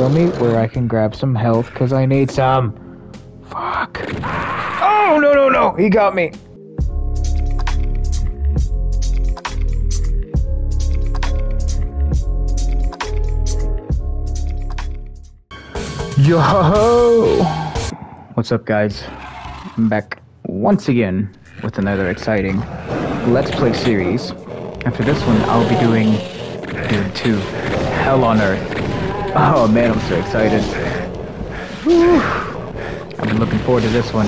show me where I can grab some health, because I need some. Fuck. Oh, no, no, no. He got me. Yo! What's up, guys? I'm back once again with another exciting Let's Play series. After this one, I'll be doing Doom 2 Hell on Earth. Oh man, I'm so excited. Whew. I've been looking forward to this one.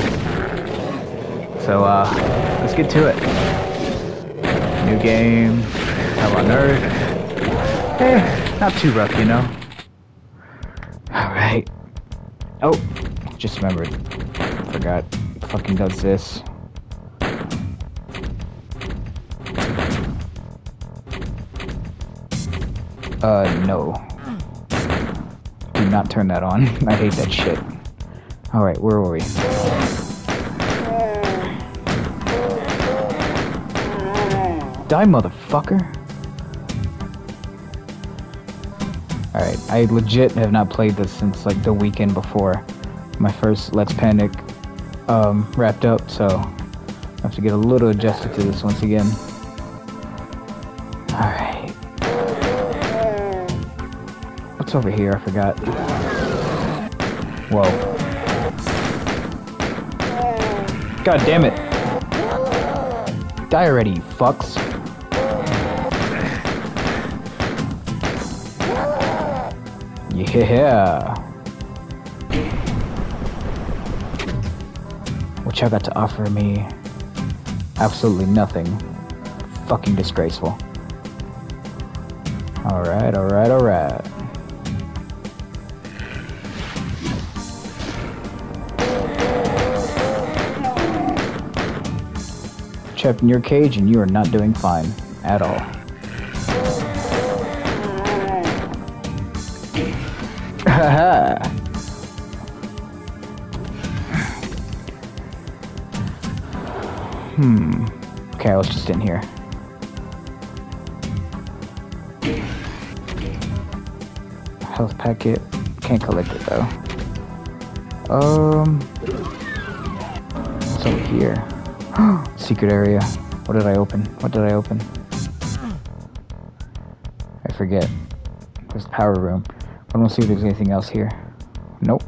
So, uh, let's get to it. New game, Hell on Earth. Eh, not too rough, you know? Alright. Oh, just remembered. Forgot. Fucking does this. Uh, no. Do not turn that on. I hate that shit. Alright, where were we? Die, motherfucker! Alright, I legit have not played this since like the weekend before my first Let's Panic um, wrapped up, so I have to get a little adjusted to this once again. Over here? I forgot. Whoa. God damn it. Die already, you fucks. Yeah. What y'all got to offer me? Absolutely nothing. Fucking disgraceful. Alright, alright, alright. Trapped in your cage and you are not doing fine. At all. Haha. hmm. Okay, let's just in here. Health packet. Can't collect it though. Um. What's over here? Secret area. What did I open? What did I open? I forget. There's the power room. I don't see if there's anything else here. Nope.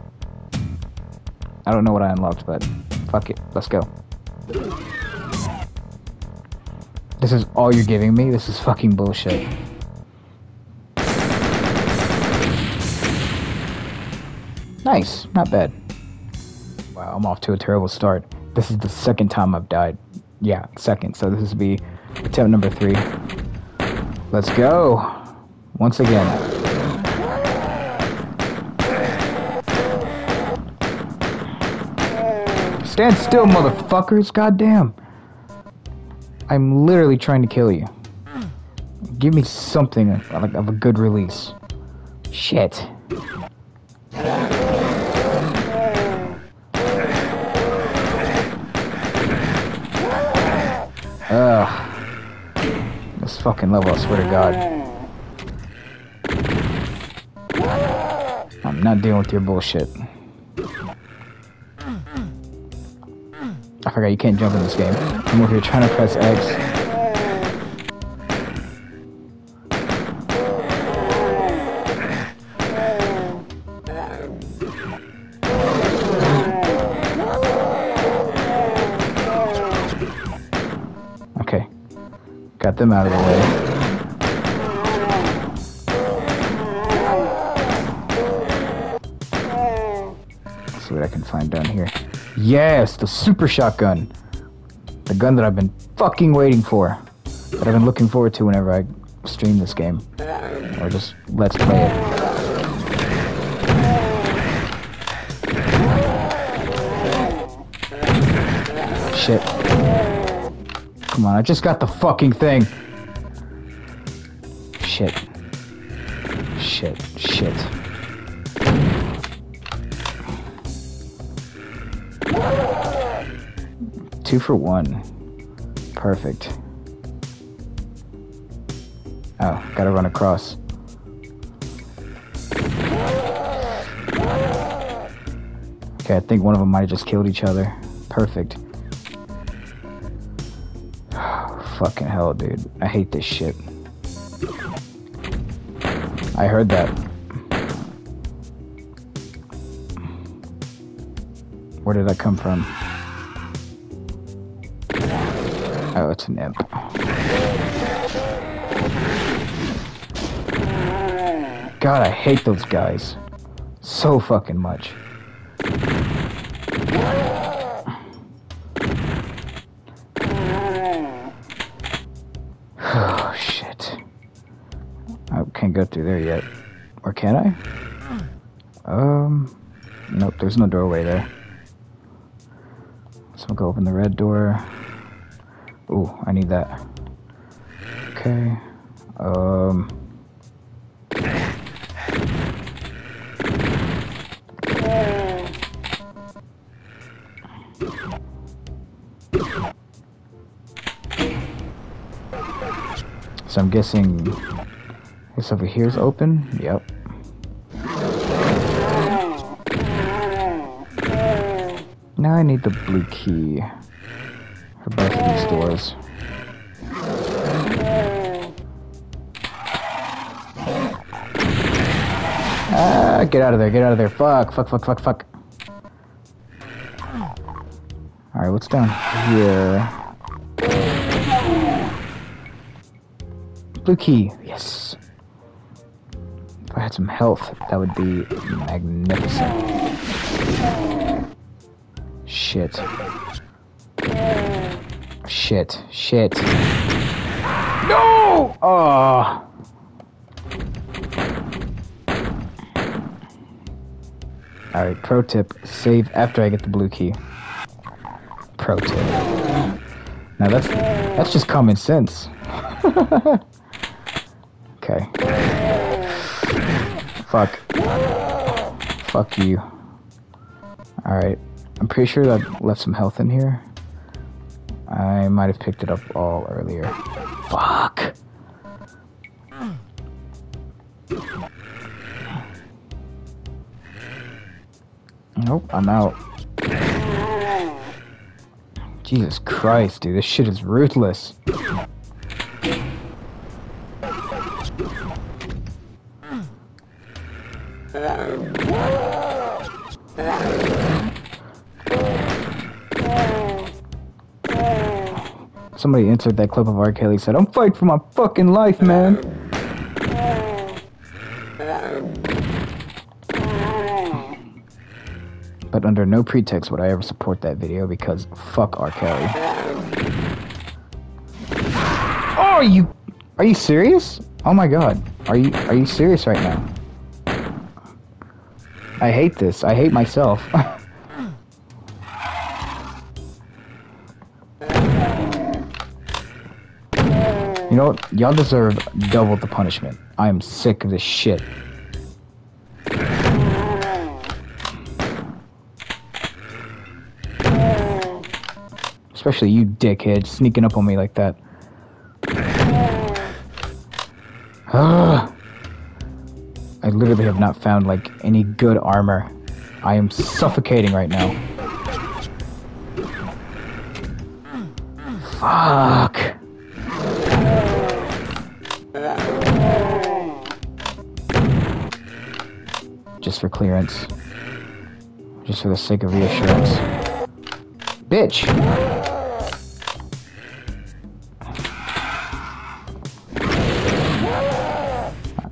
I don't know what I unlocked, but fuck it. Let's go. This is all you're giving me? This is fucking bullshit. Nice. Not bad. Wow, I'm off to a terrible start. This is the second time I've died. Yeah, second. So this will be attempt number three. Let's go. Once again. Stand still, motherfuckers. Goddamn. I'm literally trying to kill you. Give me something of, of a good release. Shit. Ugh. This fucking level, I swear to God. I'm not dealing with your bullshit. I forgot you can't jump in this game. I'm over here trying to press X. Them out of the way. Let's see what I can find down here. Yes, the super shotgun. The gun that I've been fucking waiting for. That I've been looking forward to whenever I stream this game. Or just let's play it. Shit. Come on, I just got the fucking thing. Shit. Shit. Shit. Two for one. Perfect. Oh, gotta run across. Okay, I think one of them might have just killed each other. Perfect. Fucking hell, dude. I hate this shit. I heard that. Where did that come from? Oh, it's an imp. God, I hate those guys. So fucking much. Can I? Um, nope, there's no doorway there. So I'll go open the red door. Ooh, I need that. Okay. Um. So I'm guessing this over here is open. Yep. I need the blue key for both of these doors. Ah, get out of there, get out of there. Fuck, fuck, fuck, fuck, fuck. Alright, what's down here? Blue key, yes. If I had some health, that would be magnificent. Shit. Shit, shit. No! Oh. Alright, pro tip, save after I get the blue key. Pro tip. Now that's that's just common sense. okay. Fuck. Fuck you. Alright. I'm pretty sure I left some health in here. I might have picked it up all earlier. Fuck. Nope, I'm out. Jesus Christ, dude, this shit is ruthless. Somebody answered that clip of R. Kelly said, I'm fighting for my fucking life, man. But under no pretext would I ever support that video because fuck R. Kelly. Oh, are you are you serious? Oh my god. Are you are you serious right now? I hate this. I hate myself. you know what? Y'all deserve double the punishment. I am sick of this shit. Especially you dickhead sneaking up on me like that. Ugh. I literally have not found like any good armor. I am suffocating right now. Fuck. Just for clearance. Just for the sake of reassurance. Bitch!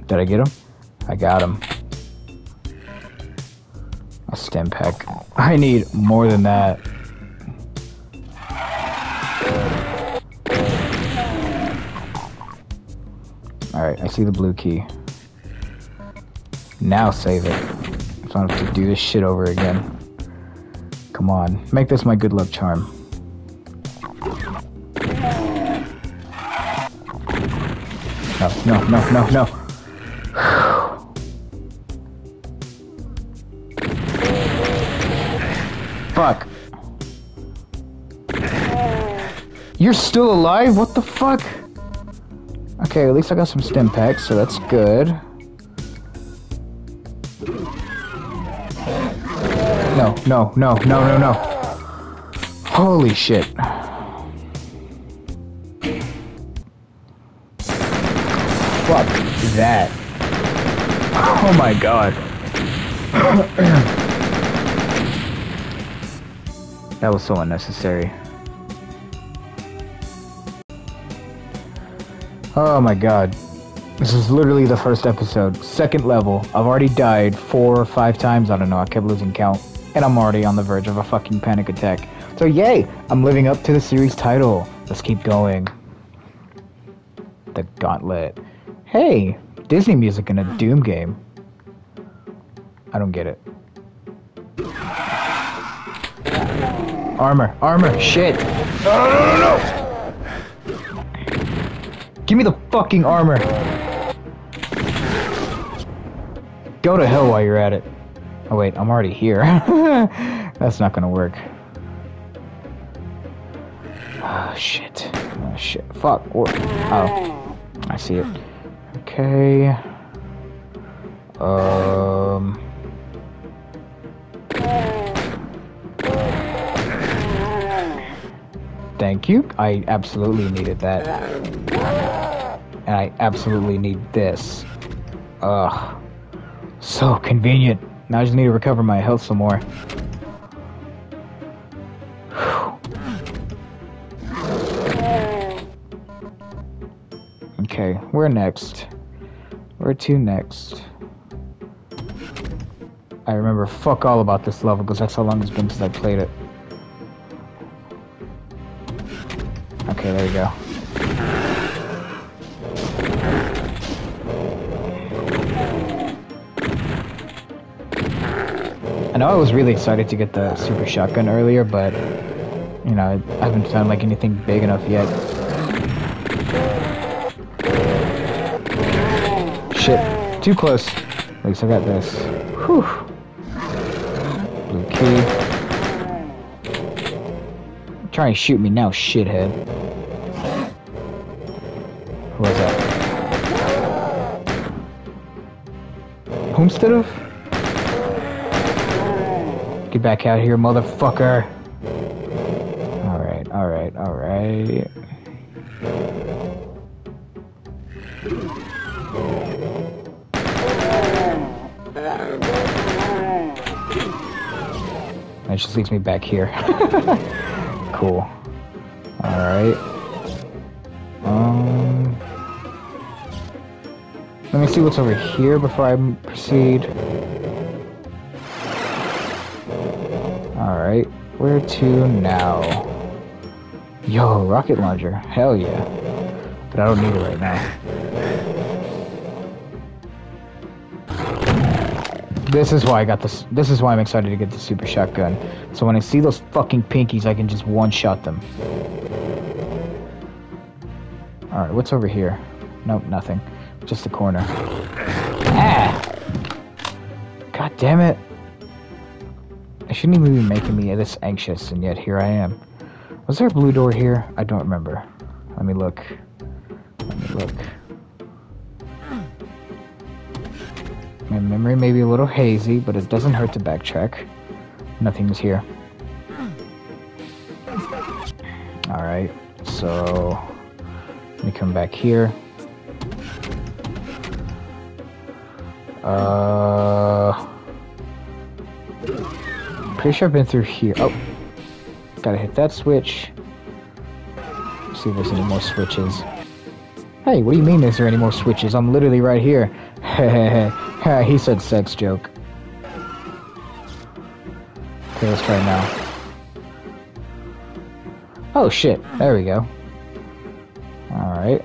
Did I get him? I got him. A stim pack. I need more than that. See the blue key. Now save it. So I don't have to do this shit over again. Come on, make this my good luck charm. No, no, no, no, no. Fuck. You're still alive? What the fuck? Okay, at least I got some stim packs, so that's good. No, no, no, no, no, no. Holy shit. Fuck that. Oh my god. that was so unnecessary. Oh my god. This is literally the first episode. Second level. I've already died four or five times. I don't know. I kept losing count. And I'm already on the verge of a fucking panic attack. So yay! I'm living up to the series title. Let's keep going. The Gauntlet. Hey! Disney music in a Doom game. I don't get it. Armor, armor, shit! No, no, no, no! Give me the fucking armor! Go to hell while you're at it. Oh wait, I'm already here. That's not gonna work. Oh shit. Oh shit. Fuck. Oh. I see it. Okay. Um. Thank you. I absolutely needed that. And I absolutely need this. Ugh. So convenient. Now I just need to recover my health some more. Okay, where next? Where to next? I remember fuck all about this level because that's how long it's been since I played it. Okay, there we go. Know I was really excited to get the super shotgun earlier, but you know, I haven't found like anything big enough yet. Shit, too close. At least I got this. Whew. Blue key. Try and shoot me now, shithead. Who was that? Homestead of? Get back out here, motherfucker. Alright, alright, alright. That just leaves me back here. cool. Alright. Um... Let me see what's over here before I proceed. Where to now? Yo, rocket launcher. Hell yeah. But I don't need it right now. This is why I got this. This is why I'm excited to get the super shotgun. So when I see those fucking pinkies, I can just one-shot them. Alright, what's over here? Nope, nothing. Just a corner. Ah! God damn it. Shouldn't even be making me this anxious, and yet here I am. Was there a blue door here? I don't remember. Let me look. Let me look. My memory may be a little hazy, but it doesn't hurt to backtrack. Nothing's here. Alright, so... Let me come back here. Uh... Pretty sure I've been through here. Oh! Gotta hit that switch. See if there's any more switches. Hey, what do you mean is there any more switches? I'm literally right here. he said sex joke. Okay, let's try now. Oh shit, there we go. Alright.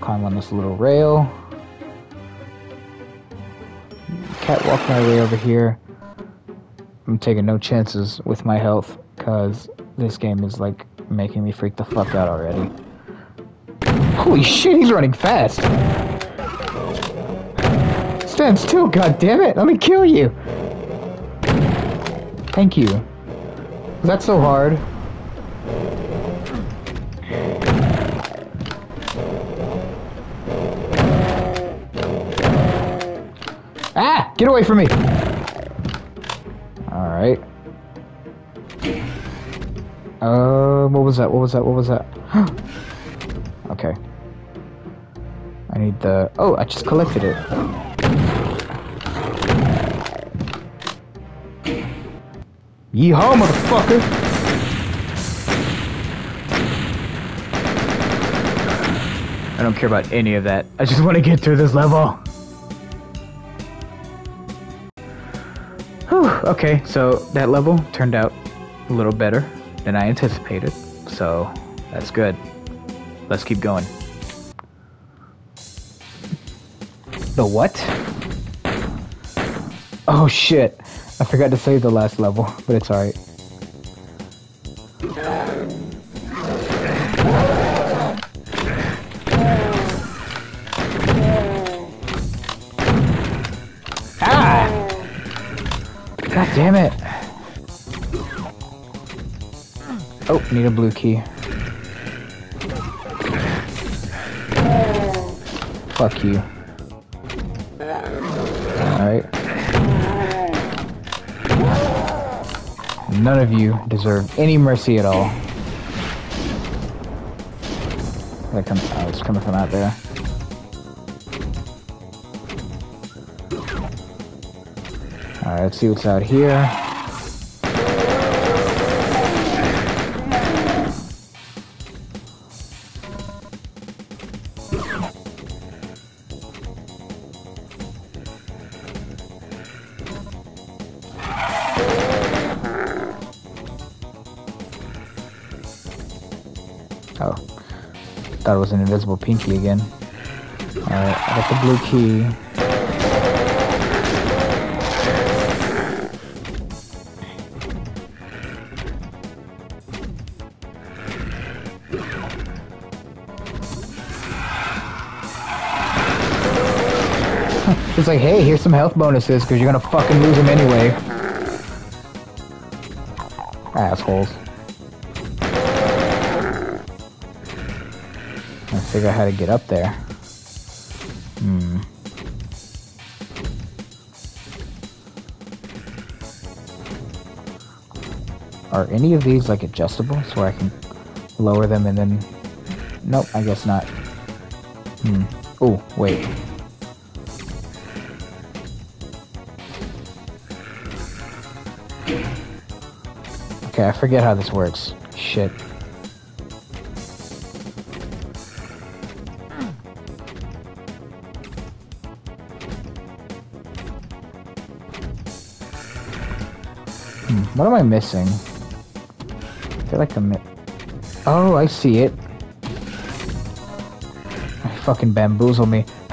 Climb on this little rail. Catwalk my way over here. I'm taking no chances with my health, because this game is like making me freak the fuck out already. Holy shit, he's running fast! Stand still, god damn it! Let me kill you! Thank you. Was that so hard? Ah! Get away from me! Uh, what was that? What was that? What was that? okay. I need the... Oh, I just collected it. Yeehaw, motherfucker! I don't care about any of that. I just want to get through this level. Whew, okay, so that level turned out a little better than I anticipated, so that's good. Let's keep going. The what? Oh shit. I forgot to save the last level, but it's alright. Need a blue key. Fuck you. Alright. None of you deserve any mercy at all. That come, oh, it's coming from out there. Alright, let's see what's out here. Thought it was an invisible pinky again. Alright, I got the blue key. It's like, hey, here's some health bonuses because you're gonna fucking lose them anyway. Assholes. Figure out how to get up there. Hmm. Are any of these like adjustable so I can lower them and then... Nope, I guess not. Hmm. Oh, wait. Okay, I forget how this works. Shit. What am I missing? I feel like I'm... Oh, I see it. I Fucking bamboozle me.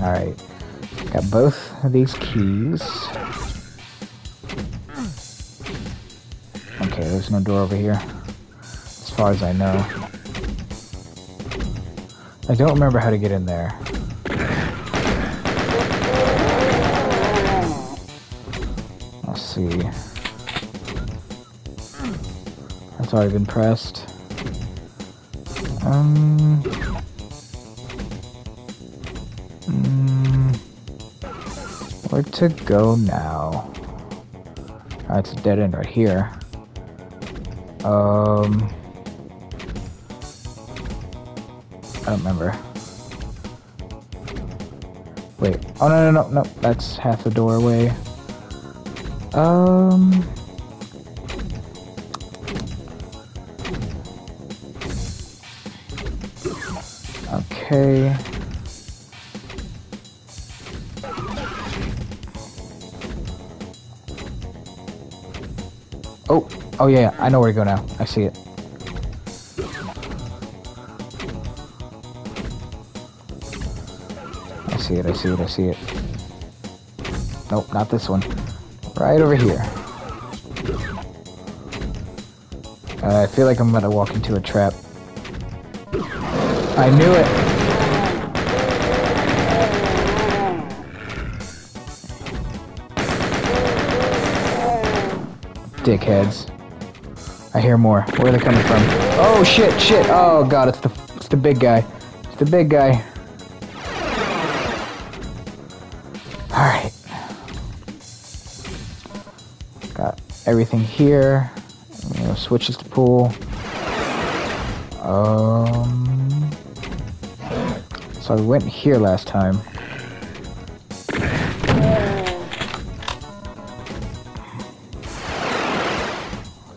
Alright. Got both of these keys. Okay, there's no door over here. As far as I know. I don't remember how to get in there. See. That's already been pressed. Um. mm, where to go now? Oh, it's a dead end right here. Um. I don't remember. Wait. Oh no no no no. That's half the doorway. Um. Okay. Oh, oh yeah, I know where to go now. I see it. I see it, I see it, I see it. Nope, not this one. Right over here. Uh, I feel like I'm about to walk into a trap. I knew it! Dickheads. I hear more. Where are they coming from? Oh shit, shit! Oh god, it's the it's the big guy. It's the big guy. Everything here. Switches to pull. Um, so I went here last time.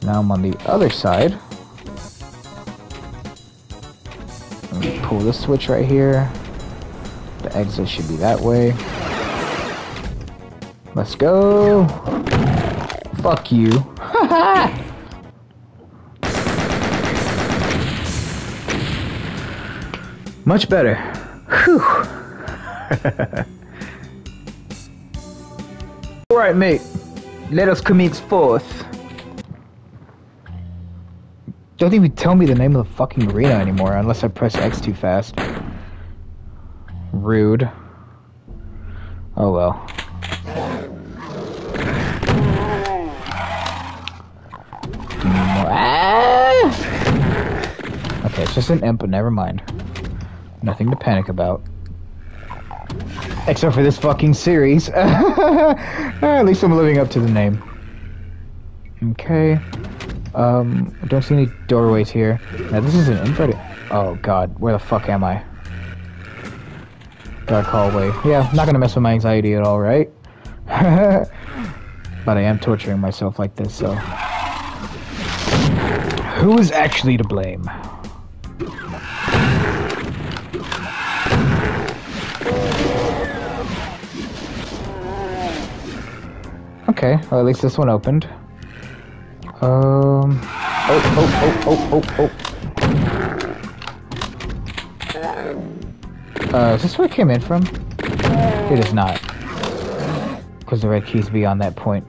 Now I'm on the other side. pull this switch right here. The exit should be that way. Let's go. Fuck you. Much better. Whew. Alright, mate. Let us commence forth. Don't even tell me the name of the fucking arena anymore unless I press X too fast. Rude. Oh well. Ah! Okay, it's just an imp, but never mind. Nothing to panic about. Except for this fucking series. At least I'm living up to the name. Okay. Um, I don't see any doorways here. Now this is an infrared. Oh god, where the fuck am I? Dark hallway. Yeah, not gonna mess with my anxiety at all, right? but I am torturing myself like this, so. Who is actually to blame? Okay, well at least this one opened. Um. Oh, oh, oh, oh, oh, oh. Uh, is this where it came in from? It is not. Because the red key's beyond that point.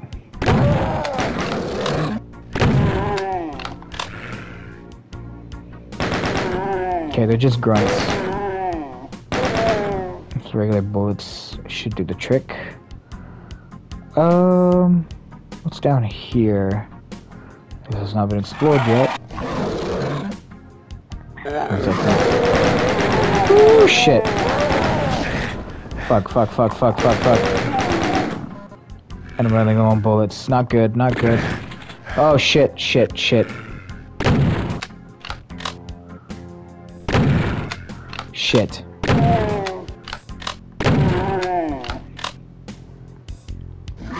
Okay, they're just grunts. Regular bullets should do the trick. Um, what's down here? This has not been explored yet. Oh shit. Fuck, fuck, fuck, fuck, fuck, fuck. And I'm running low on bullets. Not good, not good. Oh shit, shit, shit. Shit.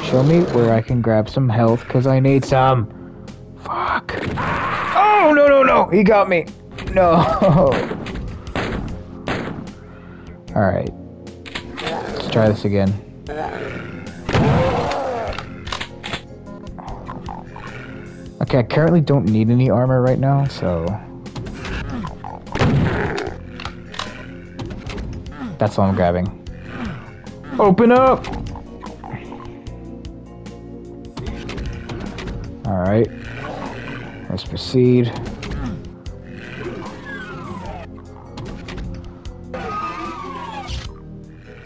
Show me where I can grab some health, because I need some. Fuck. Oh, no, no, no. He got me. No. Alright. Let's try this again. Okay, I currently don't need any armor right now, so... That's all I'm grabbing. Open up! Alright. Let's proceed.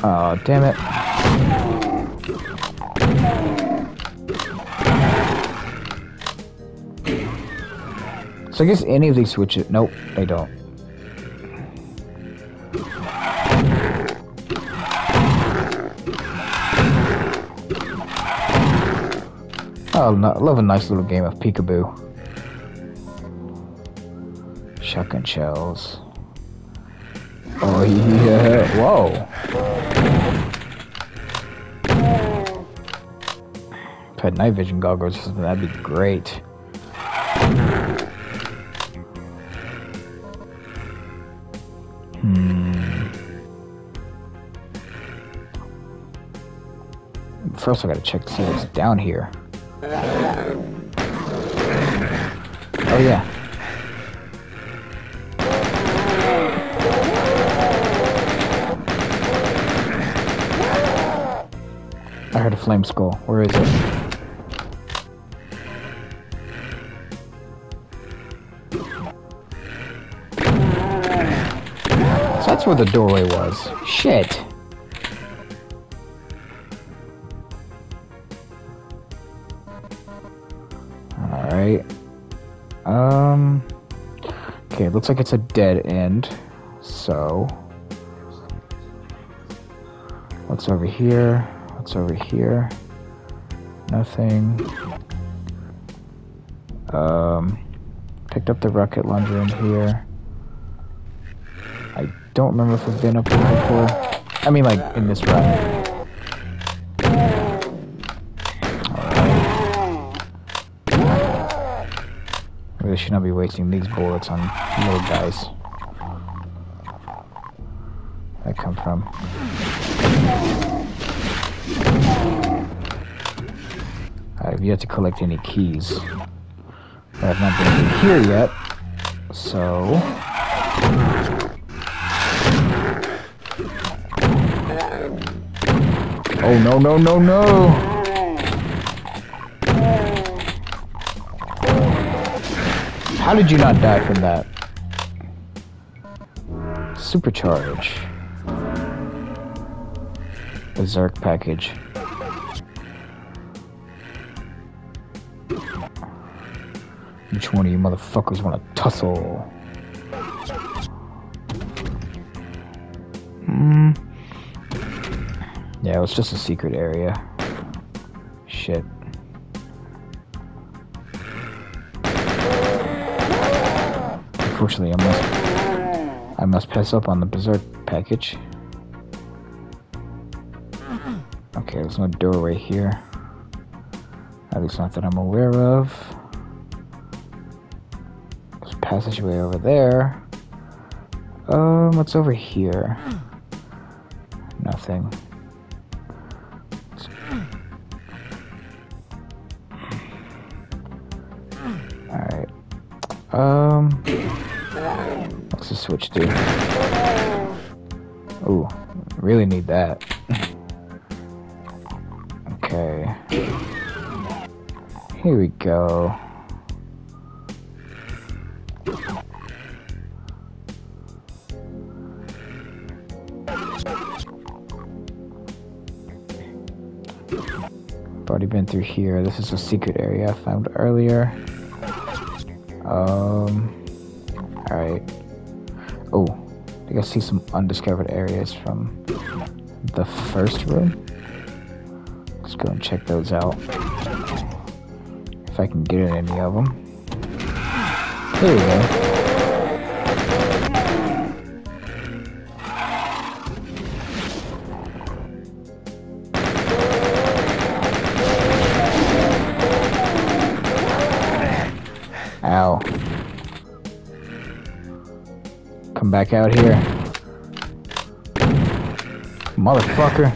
Oh, damn it. So I guess any of these switches... Nope, they don't. Oh, no, love a nice little game of peekaboo. Shotgun shells. Oh yeah, whoa. If I had night vision goggles, that'd be great. Hmm. First I gotta check to see what's down here. Oh yeah. I heard a flame skull. Where is it? So that's where the doorway was. Shit. Looks like it's a dead end. So... What's over here? What's over here? Nothing. Um, picked up the rocket launcher in here. I don't remember if we've been up here before. I mean, like, in this run. Not be wasting these bullets on little guys. That come from. I've yet to collect any keys. I have not been here yet, so... Oh no no no no! How did you not die from that? Supercharge. Berserk package. Which one of you motherfuckers want to tussle? Hmm. Yeah, it was just a secret area. Shit. Unfortunately, I must I must pass up on the berserk package. Okay, there's no doorway here. At least not that I'm aware of. There's a passageway over there. Um, what's over here? Nothing. Alright. Um, the switch do? Ooh, really need that. okay. Here we go. Already been through here. This is a secret area I found earlier. Um. Alright. I can see some undiscovered areas from the first room. Let's go and check those out. If I can get in any of them. There we go. Come back out here. Motherfucker.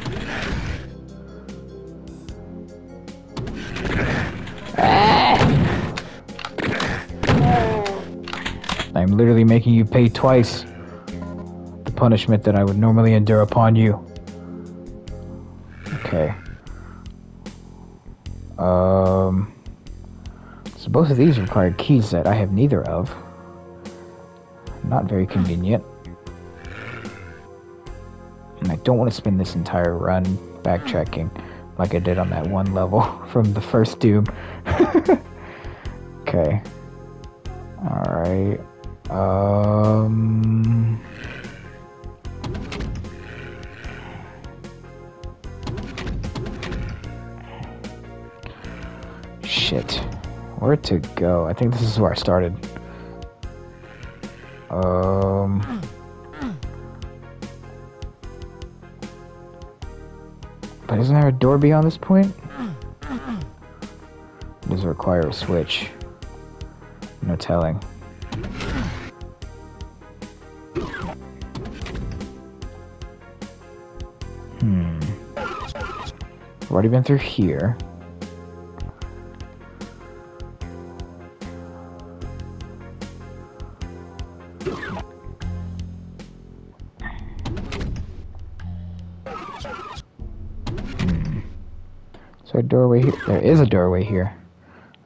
I'm literally making you pay twice the punishment that I would normally endure upon you. Okay. Um. So both of these require keys that I have neither of. Not very convenient. And I don't want to spend this entire run backtracking like I did on that one level from the first Doom. okay. Alright. Um... Shit. Where to go? I think this is where I started. Um. But isn't there a door beyond this point? Does it require a switch? No telling. Hmm. Already been through here. So a doorway here. There is a doorway here.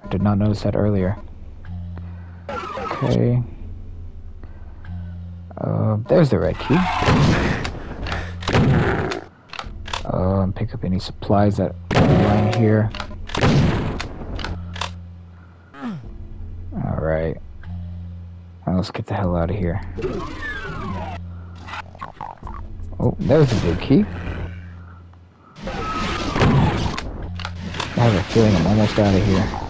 I did not notice that earlier. Okay. Uh, there's the red key. Um, pick up any supplies that are lying here. Alright. Now let's get the hell out of here. Oh, there's the big key. I have a feeling I'm almost out of here.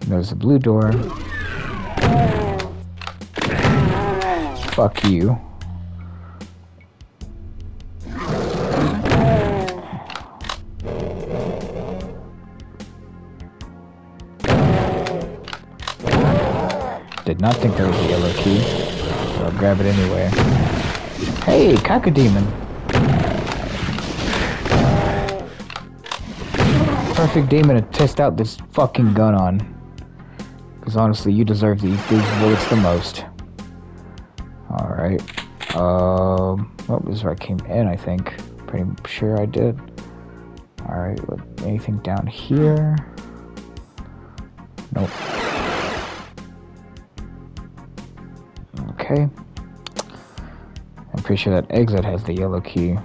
There's a blue door. Fuck you. Did not think there was a yellow key. I'll grab it anyway. Hey, Cacodemon Perfect demon to test out this fucking gun on. Because honestly, you deserve these, these bullets the most. Alright. Um, well, this is where I came in, I think. Pretty sure I did. Alright, anything down here? Nope. Okay. I'm pretty sure that exit has the yellow key.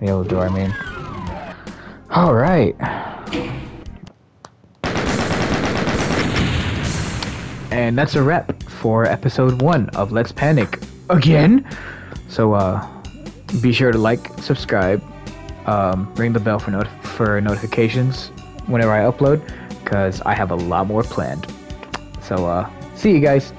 The yellow door, I mean. Alright. And that's a wrap for episode one of Let's Panic again. So uh be sure to like, subscribe, um, ring the bell for not- for notifications whenever I upload, because I have a lot more planned. So uh see you guys.